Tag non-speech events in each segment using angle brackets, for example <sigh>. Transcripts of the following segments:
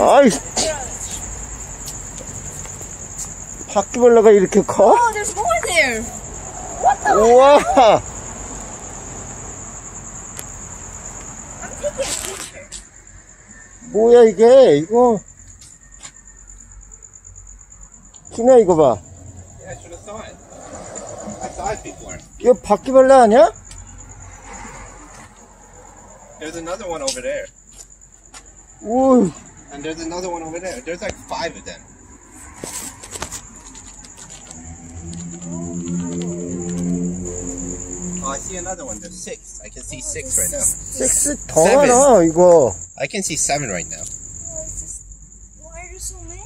아이. 바퀴벌레가 이렇게 커? Oh, there's more there. What the? 우와! I'm taking a picture. 뭐야, 이게? 이거. 기나 이거 봐. Yeah, I should have saw it. I saw it before. 이거 바퀴벌레 아니야? There's another one over there. 우, And there's another one over there. There's like five of them. Oh, I see another one. There's six. I can see six right now. 섹스 더 많아, 이거. I can see seven right now. Why is this? Why are there so many?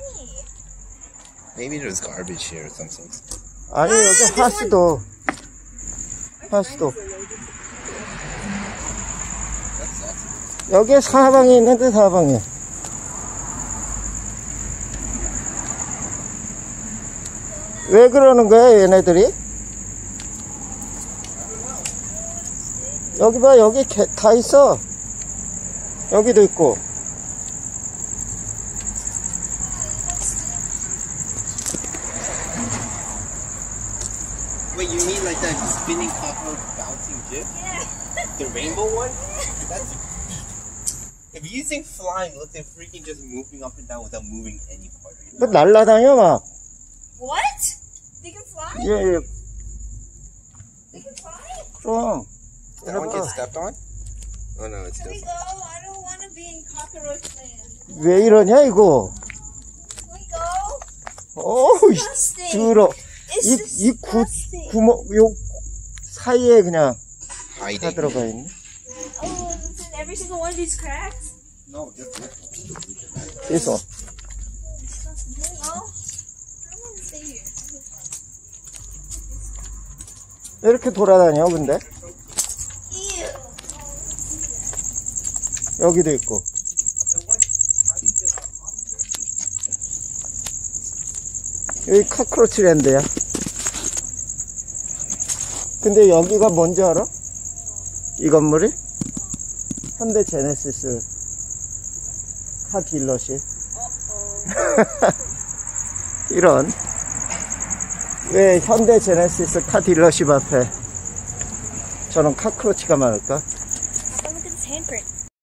Maybe there's garbage here or something. 아니, 여기 하수도. 하수도. 여기 사방에 있는데, 사방에. 왜 그러는 거야, 얘네들이? 여기 봐, 여기 개- 다 있어. 여기도 있고. Wait, you mean like that spinning cockroach bouncing gif? The rainbow one? That's. If you think flying looks like freaking just moving up and down without moving any part 뭐 your 날라다녀, 막. What? They can fly? 예, 예, They can fly? 좀. That one gets stepped on? Oh no, it's Can we different. go? I don't want to be in cockroach land. 왜 이러냐, 이거? Can we go? 어우. 더러. It's 이, 이 구, disgusting. 구멍, 요 사이에 그냥 다. 들어가 있네. Oh, it's in every single one of these cracks? No, just this one. 그래서. Disgusting. Can we go? I want to stay here. 왜 이렇게 돌아다녀, 근데? 여기도 있고. 여기 카크로치 랜드야. 근데 여기가 뭔지 알아? 이 건물이? 현대 제네시스 카 딜러십. <laughs> 이런. 왜 현대 제네시스 카 딜러십 앞에 저는 카크로치가 많을까? 아까 그 샌프릭